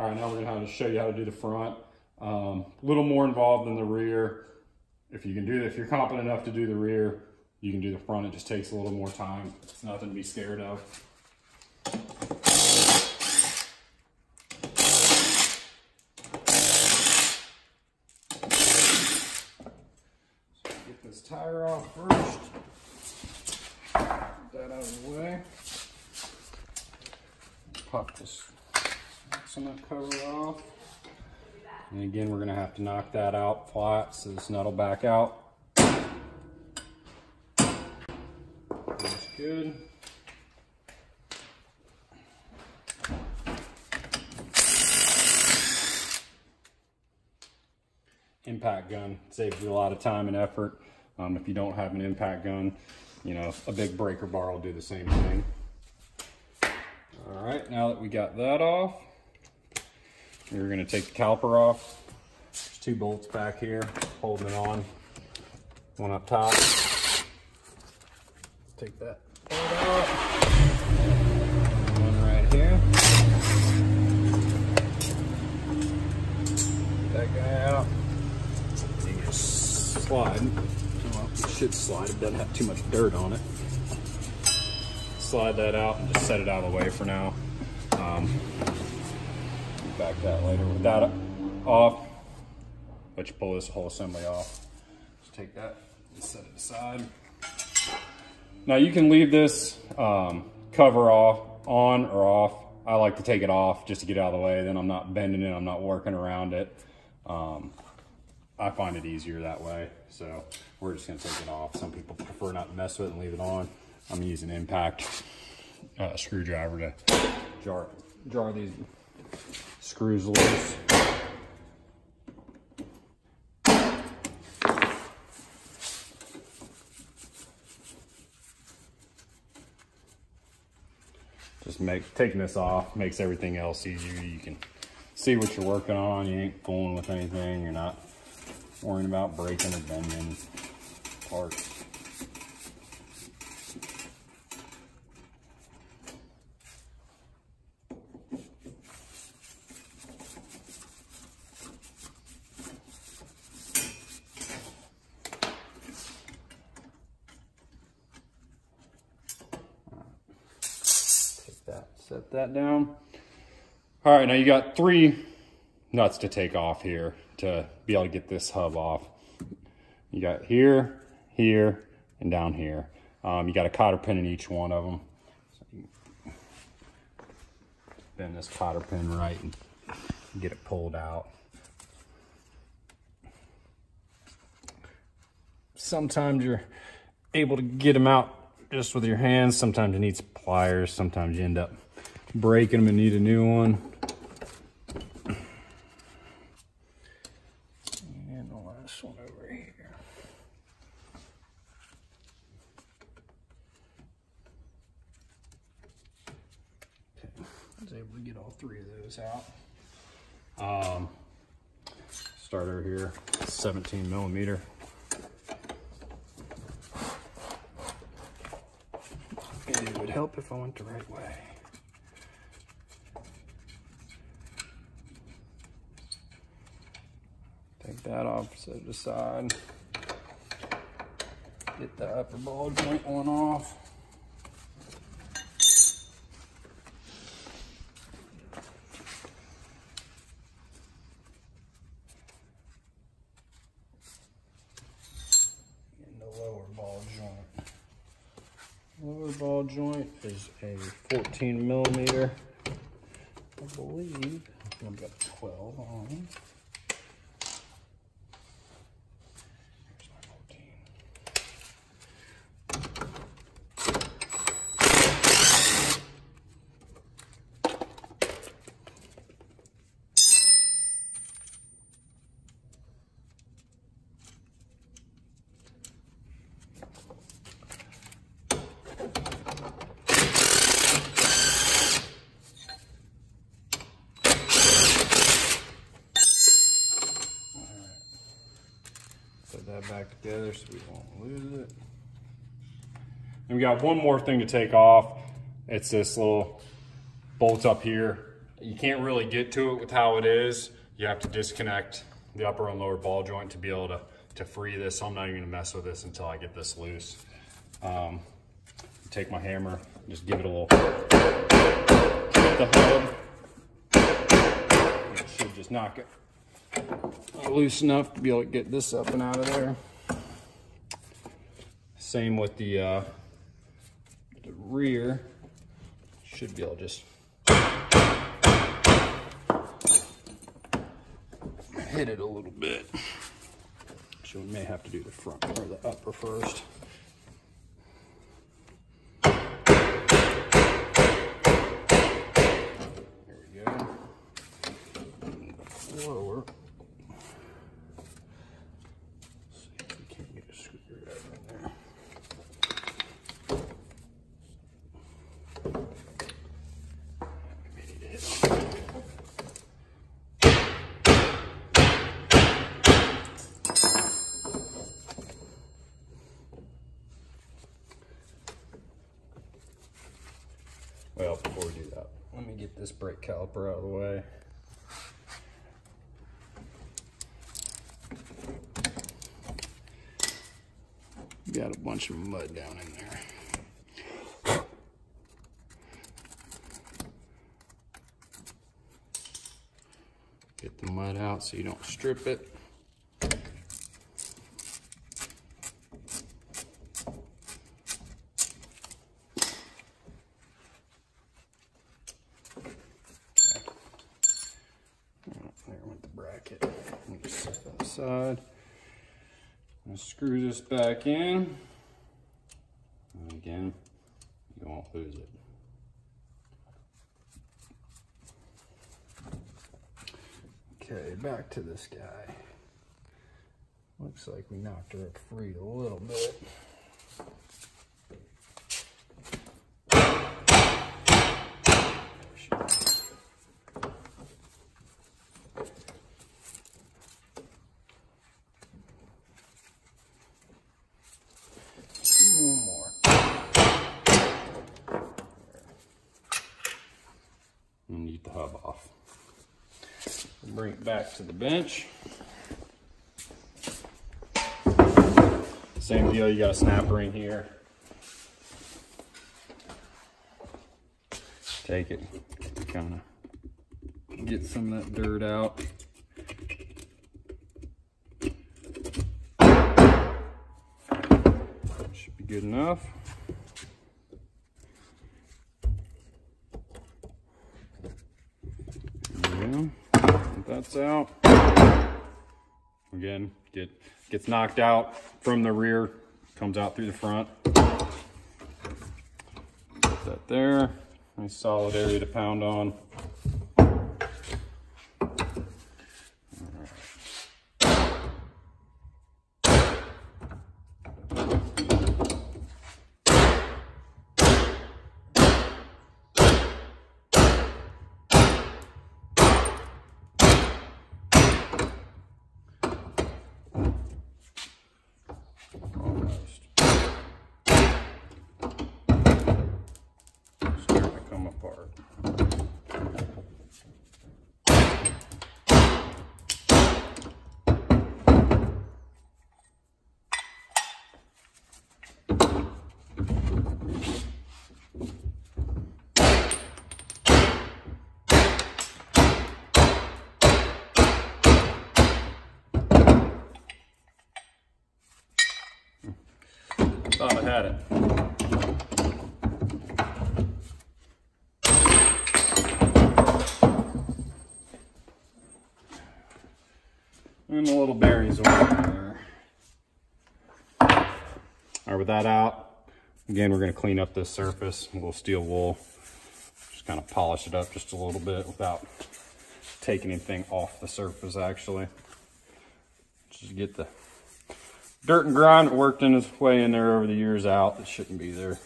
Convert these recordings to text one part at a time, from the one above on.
All right, now we're gonna show you how to do the front. Um, a little more involved than the rear. If you can do, if you're competent enough to do the rear, you can do the front. It just takes a little more time. It's nothing to be scared of. Get this tire off first. Get that out of the way. Pop this some of cover off. And again, we're gonna have to knock that out flat so this nut will back out. That's good. Impact gun saves you a lot of time and effort. Um, if you don't have an impact gun, you know, a big breaker bar will do the same thing. All right, now that we got that off, we're gonna take the caliper off. There's two bolts back here holding it on. One up top. Take that. One right here. That guy out. You just slide. Well, it should slide. It doesn't have too much dirt on it. Slide that out and just set it out of the way for now. Um, back that later with that off. Let you pull this whole assembly off. Just take that and set it aside. Now you can leave this um, cover off, on or off. I like to take it off just to get out of the way. Then I'm not bending it, I'm not working around it. Um, I find it easier that way. So we're just gonna take it off. Some people prefer not to mess with it and leave it on. I'm using impact uh, screwdriver to jar, jar these screws loose. Just make taking this off makes everything else easier. You can see what you're working on. You ain't fooling with anything. You're not worrying about breaking or bending parts. Take that, set that down. All right, now you got three nuts to take off here to be able to get this hub off. You got here, here, and down here. Um, you got a cotter pin in each one of them. So bend this cotter pin right and get it pulled out. Sometimes you're able to get them out just with your hands. Sometimes you need pliers. Sometimes you end up breaking them and need a new one. And the last one over here. Okay, I was able to get all three of those out. Um, starter here, 17 millimeter. It would help if I went the right way. That off, set it aside. Get the upper ball joint one off. And the lower ball joint. Lower ball joint is a 14 millimeter. I believe I've got 12 on. Together so we won't lose it. And we got one more thing to take off. It's this little bolt up here. you can't really get to it with how it is. You have to disconnect the upper and lower ball joint to be able to, to free this. So I'm not even gonna mess with this until I get this loose. Um, take my hammer, just give it a little the hub. It should just knock it loose enough to be able to get this up and out of there. Same with the, uh, the rear. Should be able to just hit it a little bit. So we may have to do the front or the upper first. Well, before we do that, let me get this brake caliper out of the way. Got a bunch of mud down in there. Get the mud out so you don't strip it. side. screw this back in. And again, you won't lose it. Okay, back to this guy. Looks like we knocked her up free a little bit. One more. And get the hub off. Bring it back to the bench. Same deal, you got a snap ring here. Take it, kind of get some of that dirt out. Should be good enough. Out. Again, get gets knocked out from the rear, comes out through the front. Put that there. Nice solid area to pound on. Thought I had it. And the little bearings over there. All right, with that out, again, we're gonna clean up this surface, a little steel wool. Just kind of polish it up just a little bit without taking anything off the surface actually. Just get the dirt and grime that worked in its way in there over the years out. It shouldn't be there.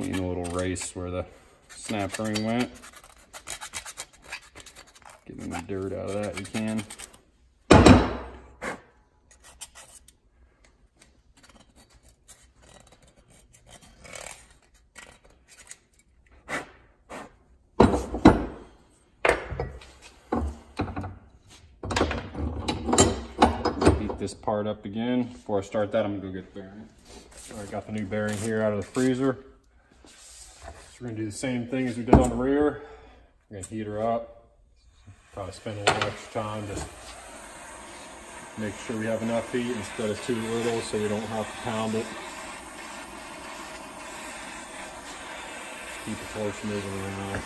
between the race where the snap ring went. Get any dirt out of that you can. This part up again. Before I start that, I'm gonna go get the bearing. I got the new bearing here out of the freezer. We're gonna do the same thing as we did on the rear. We're gonna heat her up. Probably spend a little extra time just make sure we have enough heat instead of too little so we don't have to pound it. Keep the torch moving around.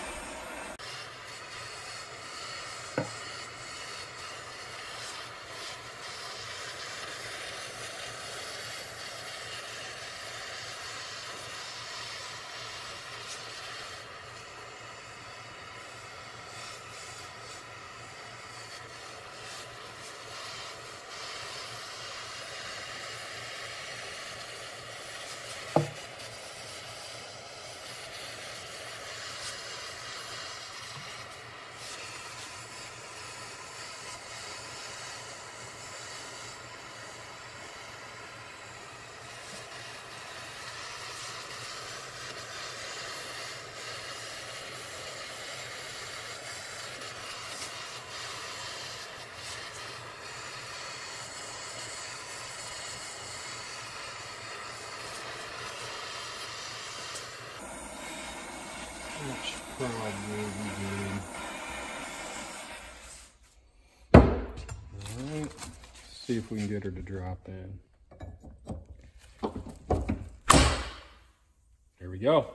That should probably be good. Alright, see if we can get her to drop in. There we go.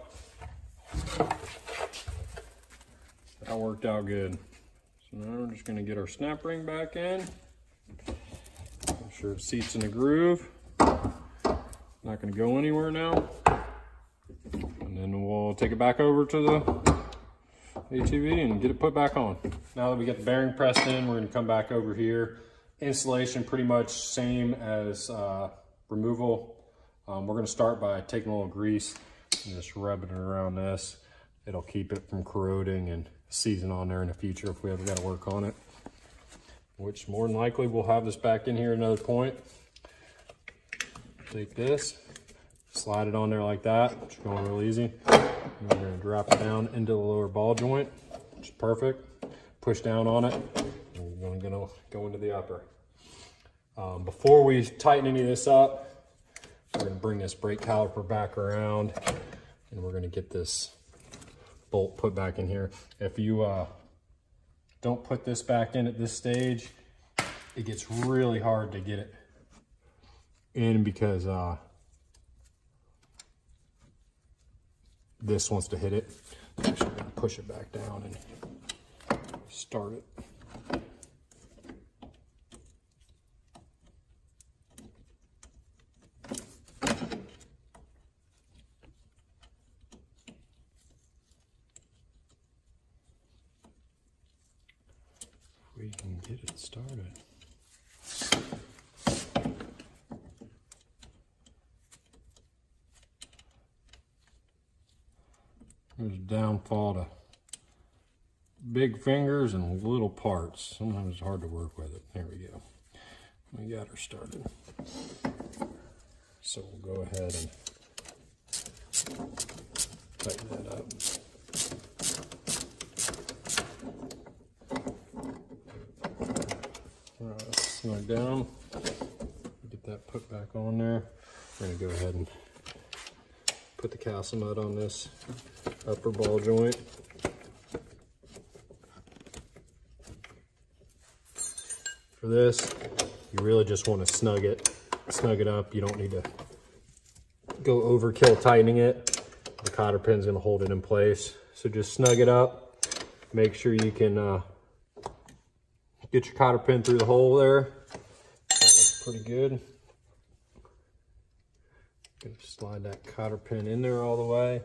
That worked out good. So now we're just gonna get our snap ring back in. Make sure it seats in the groove. Not gonna go anywhere now. And then we'll take it back over to the ATV and get it put back on. Now that we get the bearing pressed in, we're gonna come back over here. Installation pretty much same as uh, removal. Um, we're gonna start by taking a little grease and just rubbing it around this. It'll keep it from corroding and season on there in the future if we ever gotta work on it. Which more than likely we'll have this back in here another point. Take this, slide it on there like that, is going real easy. And we're gonna drop it down into the lower ball joint, which is perfect. Push down on it, we're gonna go into the upper. Um, before we tighten any of this up, we're gonna bring this brake caliper back around and we're gonna get this bolt put back in here. If you uh, don't put this back in at this stage, it gets really hard to get it in because uh, this wants to hit it. I'm actually gonna push it back down and start it. we can get it started. There's a downfall to big fingers and little parts. Sometimes it's hard to work with it. There we go. We got her started. So we'll go ahead and tighten that up. Alright, snug down. Get that put back on there. We're gonna go ahead and put the castle nut on this upper ball joint. This, you really just want to snug it, snug it up. You don't need to go overkill tightening it. The cotter pin's gonna hold it in place. So just snug it up. Make sure you can uh, get your cotter pin through the hole there. That looks pretty good. Gonna slide that cotter pin in there all the way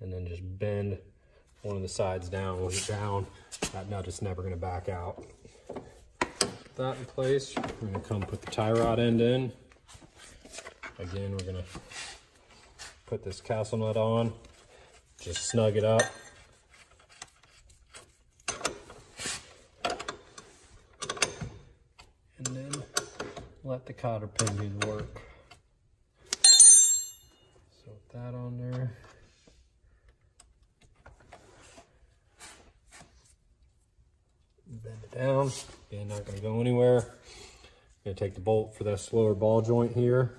and then just bend one of the sides down. Down, that nut is never gonna back out. That in place, we're gonna come put the tie rod end in. Again, we're gonna put this castle nut on. just snug it up. And then let the cotter pin do the work. So with that on there. Bend it down. Again, not gonna go anywhere. Gonna take the bolt for that slower ball joint here.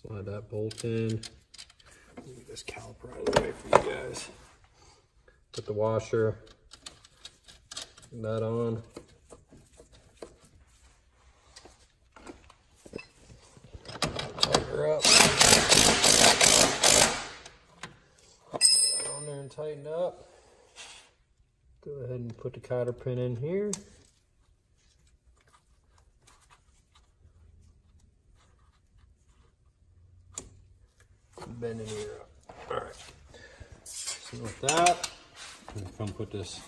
Slide that bolt in. Get this caliper out of the way for you guys. Put the washer, that on. Tighten up. Put on there and tighten up. And put the cotter pin in here. Bend it here. All right. So with that, I'm gonna come put this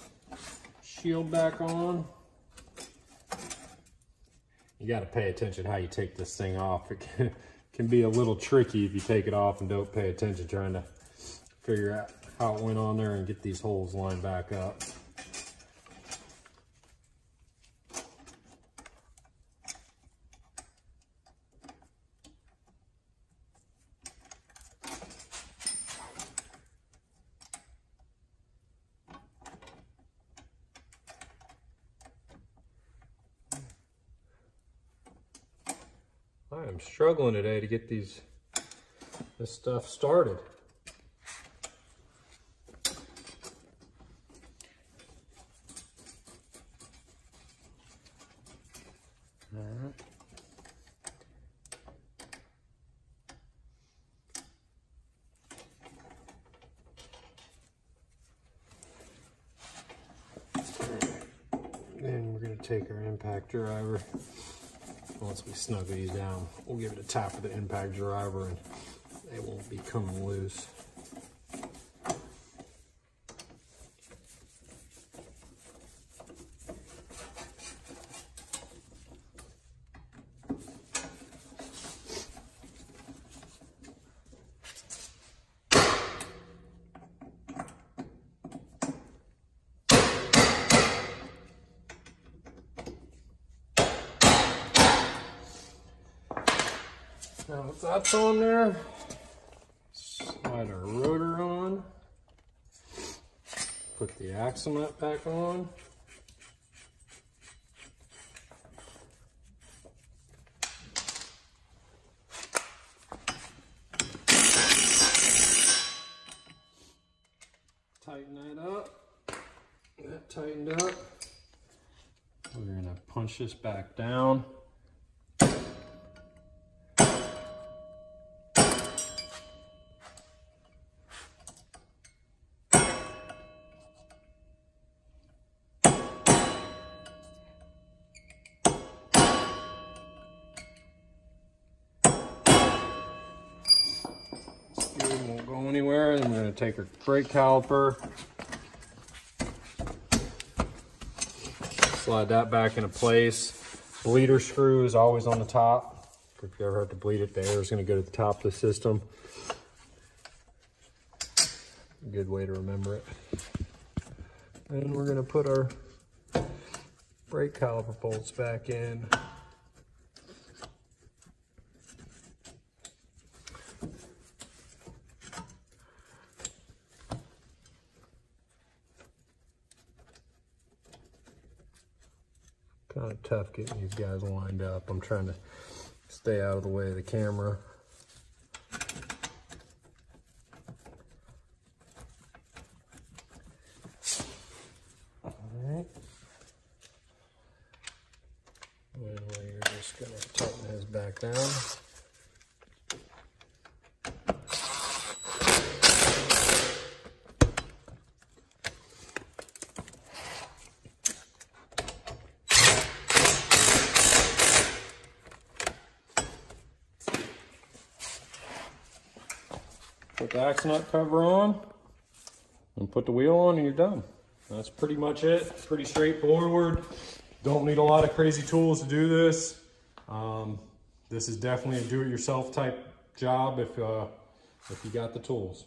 shield back on. You got to pay attention how you take this thing off. It can, can be a little tricky if you take it off and don't pay attention trying to figure out how it went on there and get these holes lined back up. I am struggling today to get these this stuff started. Then we're going to take our impact driver once we snug these down, we'll give it a tap with the impact driver and they won't be coming loose. Now that's on there, slide our rotor on, put the axle nut back on. Tighten that up, that tightened up. We're gonna punch this back down. Take our brake caliper, slide that back into place. Bleeder screw is always on the top. If you ever have to bleed it, the air is gonna go to the top of the system. Good way to remember it. And we're gonna put our brake caliper bolts back in. Kind of tough getting these guys lined up. I'm trying to stay out of the way of the camera. All right. We're just gonna tighten his back down. Put the cover on and put the wheel on and you're done. That's pretty much it. Pretty straightforward. Don't need a lot of crazy tools to do this. Um, this is definitely a do-it-yourself type job if uh, if you got the tools.